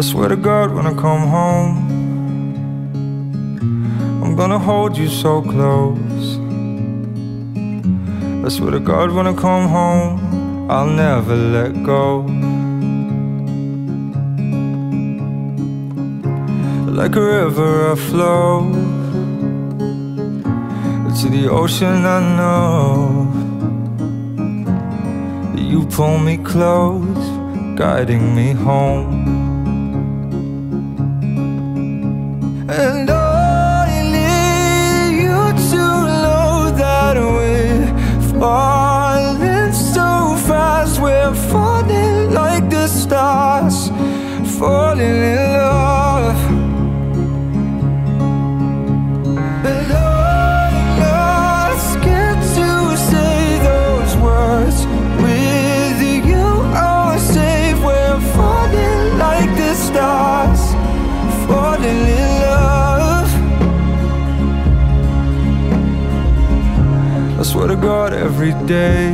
I swear to God when I come home I'm gonna hold you so close. I swear to God when I come home I'll never let go. Like a river I flow To the ocean I know. You pull me close Guiding me home And swear to God every day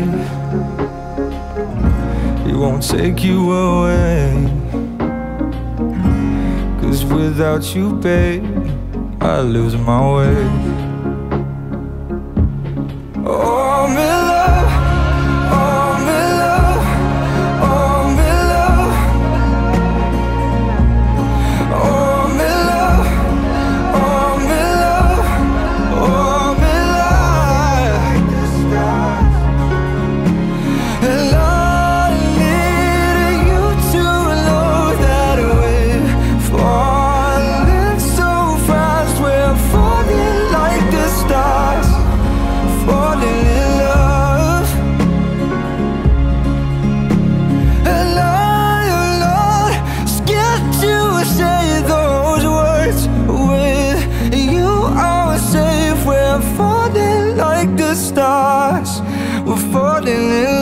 He won't take you away. Cause without you, babe I lose my way. Oh. We're falling in